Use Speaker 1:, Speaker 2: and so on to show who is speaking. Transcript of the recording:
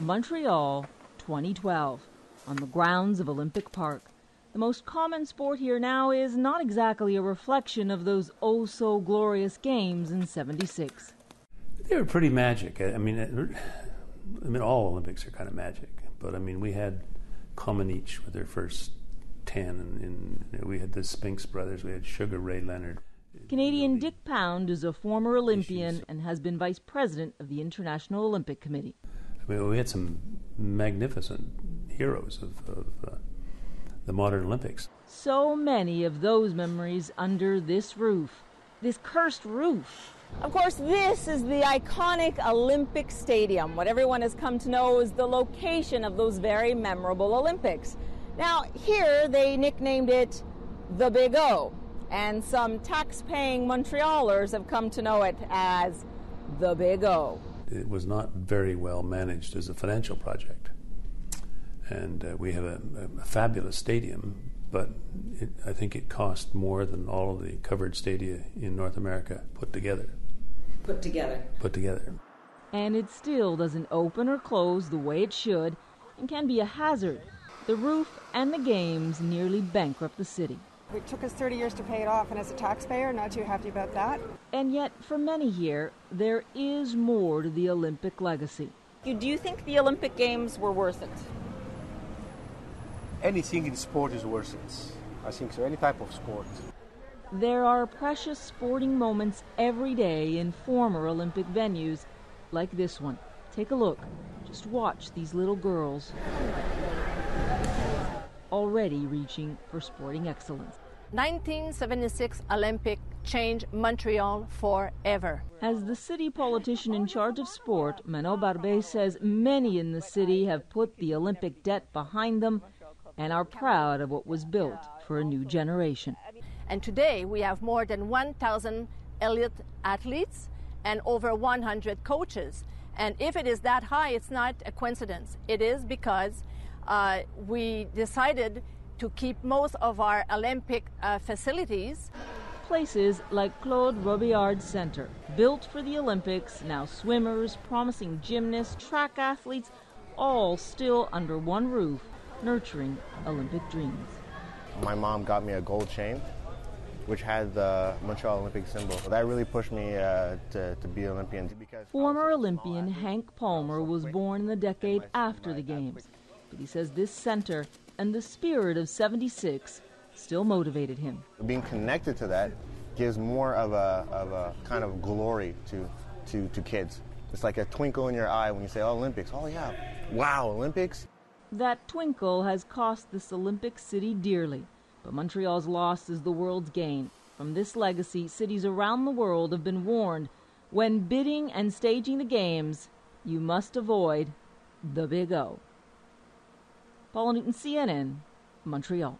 Speaker 1: Montreal 2012 on the grounds of Olympic Park. The most common sport here now is not exactly a reflection of those oh so glorious games in 76.
Speaker 2: They were pretty magic. I mean, I mean, all Olympics are kind of magic. But I mean, we had Comaneci with their first 10, and, and we had the Spinks brothers, we had Sugar Ray Leonard.
Speaker 1: Canadian Dick Pound is a former Olympian and has been vice president of the International Olympic Committee.
Speaker 2: I mean, we had some magnificent heroes of, of uh, the modern Olympics.
Speaker 1: So many of those memories under this roof, this cursed roof.
Speaker 3: Of course, this is the iconic Olympic Stadium. What everyone has come to know is the location of those very memorable Olympics. Now, here they nicknamed it the Big O, and some tax paying Montrealers have come to know it as the Big Owe.
Speaker 2: It was not very well managed as a financial project. And uh, we have a, a, fabulous stadium, but it, I think it cost more than all of the covered stadia in North America put together.
Speaker 3: Put together.
Speaker 2: Put together.
Speaker 1: And it still doesn't open or close the way it should and can be a hazard. The roof and the games nearly bankrupt the city.
Speaker 4: It took us 30 years to pay it off, and as a taxpayer, not too happy about that.
Speaker 1: And yet, for many here, there is more to the Olympic legacy.
Speaker 3: Do you think the Olympic Games were worth it?
Speaker 5: Anything in sport is worth it. I think so, any type of sport.
Speaker 1: There are precious sporting moments every day in former Olympic venues, like this one. Take a look. Just watch these little girls already reaching for sporting excellence.
Speaker 6: 1976 Olympic changed Montreal forever.
Speaker 1: As the city politician in charge of sport, Manon Barbe says many in the city have put the Olympic debt behind them and are proud of what was built for a new generation.
Speaker 6: And today we have more than 1,000 elite athletes and over 100 coaches. And if it is that high, it's not a coincidence. It is because uh, we decided to keep most of our Olympic uh, facilities.
Speaker 1: Places like Claude Robillard Center, built for the Olympics, now swimmers, promising gymnasts, track athletes, all still under one roof, nurturing Olympic dreams.
Speaker 7: My mom got me a gold chain, which had the Montreal Olympic symbol. That really pushed me uh, to, to be Olympian.
Speaker 1: Because Former Olympian Hank Palmer was born in the decade after the Games. But he says this center and the spirit of 76 still motivated him.
Speaker 7: Being connected to that gives more of a, of a kind of glory to, to, to kids. It's like a twinkle in your eye when you say, oh, Olympics. Oh, yeah. Wow, Olympics.
Speaker 1: That twinkle has cost this Olympic city dearly, but Montreal's loss is the world's gain. From this legacy, cities around the world have been warned when bidding and staging the games, you must avoid the Big O. Paula Newton, CNN, Montreal.